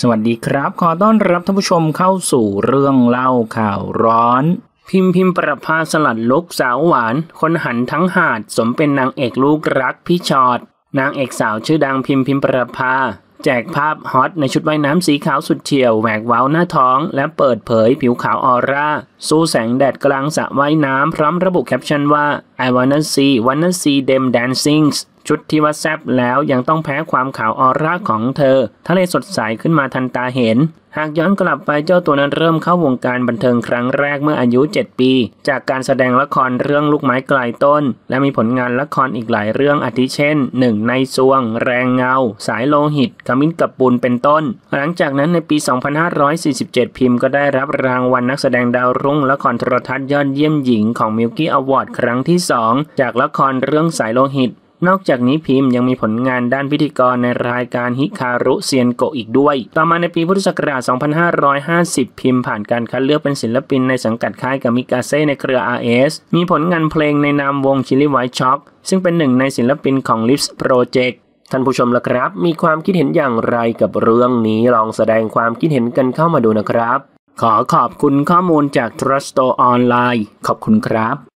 สวัสดีครับ ขอต้อนรับท่านผู้ชมเข้าสู่เรื่องเล่าข่าวร้อน พิมพิมประภาสลัดลุกสาวหวาน คนหันทั้งหาดสมเป็นนางเอกลูกรักพี่ชอด นางเอกสาวชื่อดังพิมพิมประภา แจกภาพฮอตในชุดว่ายน้ำสีขาวสุดเฉียวแหวกเว้าหน้าท้อง และเปิดเผยผิวขาวออร่า สู้แสงแดดกลางสระว่ายน้ำพร้อมระบุแคปชั่นว่า I wanna see wanna see them dancing ชุดที่ว่าแซบแล้วยังต้องแพ้ความขาวออร่าของเธอทะเลสดใสขึ้นมาทันตาเห็น หากย้อนกลับไปเจ้าตัวนั้นเริ่มเข้าวงการบันเทิงครั้งแรกเมื่ออายุ 7 ปี จากการแสดงละครเรื่องลูกไม้ไกลต้น และมีผลงานละครอีกหลายเรื่องอาทิเช่นหนึ่งในซวง แรงเงา สายโลหิตขมิ้นกับปูนเป็นต้น หลังจากนั้นในปี 2547 พิมพ์ก็ได้รับรางวัลนักแสดงดาวรุ่งละครโทรทัศน์ยอดเยี่ยมหญิงของมิลกี้อวอร์ดครั้งที่ 2 จากละครเรื่องสายโลหิต นอกจากนี้พิมพ์ยังมีผลงานด้านพิธีกรในรายการฮิคารุเซียนโกอีกด้วย ต่อมาในปีพุทธศักราช 2550 พิมพ์ผ่านการคัดเลือกเป็นศิลปินในสังกัดค่ายกามิกาเซ่ในเครือ RS มีผลงานเพลงในนามวงชิลิไวช็อกซึ่งเป็นหนึ่งในศิลปินของ Lips Project ท่านผู้ชมละครับ มีความคิดเห็นอย่างไรกับเรื่องนี้ลองแสดงความคิดเห็นกันเข้ามาดูนะครับ ขอขอบคุณข้อมูลจาก Trusto Online ขอบคุณครับ